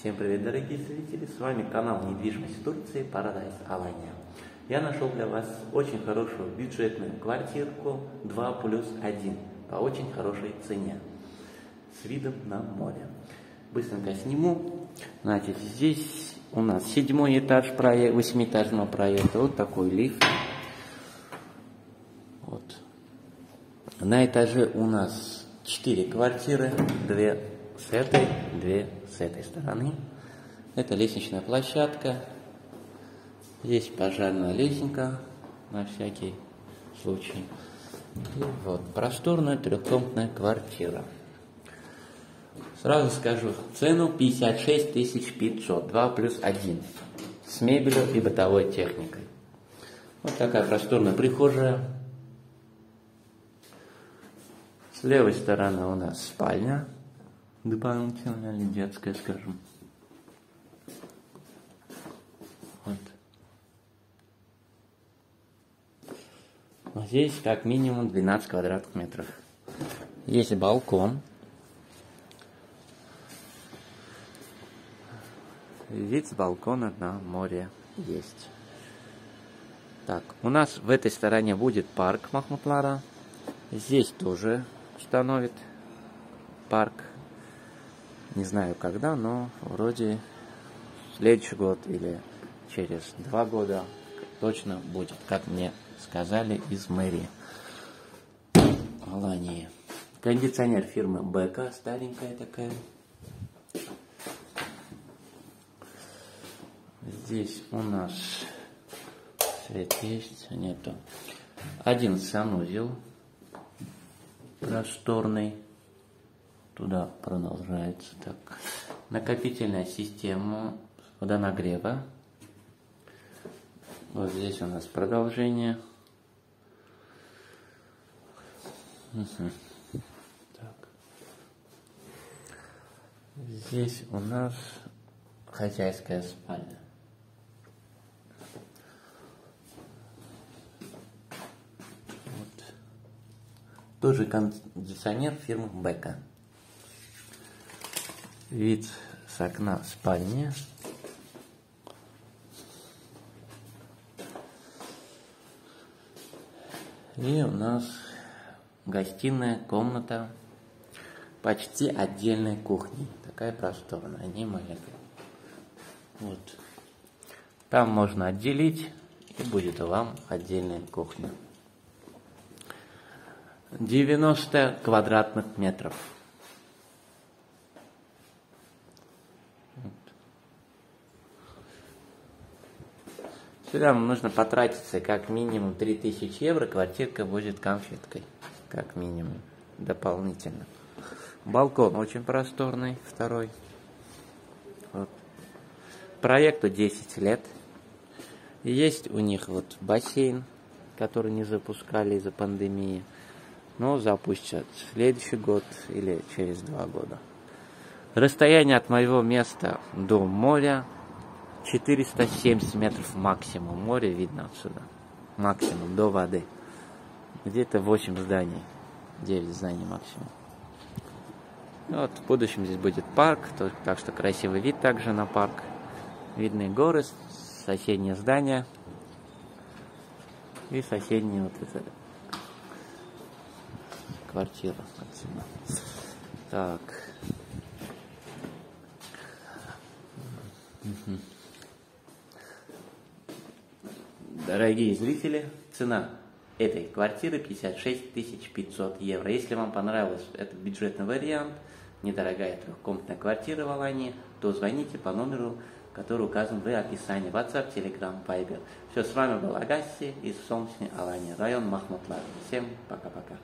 Всем привет, дорогие зрители! С вами канал недвижимости Турции Paradise Алания. Я нашел для вас очень хорошую бюджетную квартирку 2 плюс 1 по очень хорошей цене с видом на море. Быстренько сниму. Значит, здесь у нас седьмой этаж проекта, восьмиэтажного проекта. Вот такой лифт. Вот. На этаже у нас четыре квартиры, две с этой, две с этой стороны. Это лестничная площадка. Здесь пожарная лестница на всякий случай. И вот просторная трехкомнатная квартира. Сразу скажу, цену 56 500, 2 плюс 1, с мебелью и бытовой техникой. Вот такая просторная прихожая. С левой стороны у нас спальня дополнительная или детская, скажем. Вот. Здесь как минимум 12 квадратных метров. Есть балкон. Вид с балкона на море есть. Так, у нас в этой стороне будет парк Махмутлара. Здесь тоже установит парк не знаю когда, но вроде следующий год или через два года точно будет, как мне сказали из мэрии Алании. Кондиционер фирмы БК, старенькая такая. Здесь у нас свет есть, нету. Один санузел просторный туда продолжается. Так, накопительная система водонагрева. Вот здесь у нас продолжение. Угу. Так. Здесь у нас хозяйская спальня. Тоже кондиционер фирмы Бека. Вид с окна спальни. И у нас гостиная комната почти отдельной кухни. Такая просторная, не маленькая. Вот. Там можно отделить, и будет вам отдельная кухня. 90 квадратных метров. Сюда нужно потратиться как минимум 3000 евро, квартирка будет конфеткой, как минимум, дополнительно. Балкон очень просторный, второй. Вот. Проекту 10 лет. есть у них вот бассейн, который не запускали из-за пандемии. Но запустят в следующий год или через два года. Расстояние от моего места до моря 470 метров максимум. Море видно отсюда. Максимум, до воды. Где-то 8 зданий. 9 зданий максимум. Вот в будущем здесь будет парк, так что красивый вид также на парк. Видны горы, соседние здания и соседние вот это квартира отсюда. Так. Угу. Дорогие зрители, цена этой квартиры 56 500 евро. Если вам понравился этот бюджетный вариант, недорогая трехкомнатная квартира в Алании, то звоните по номеру, который указан в описании. WhatsApp, Telegram, Viber. Все, с вами был Агаси из солнечной Алании, район Махмутлар. Всем пока-пока.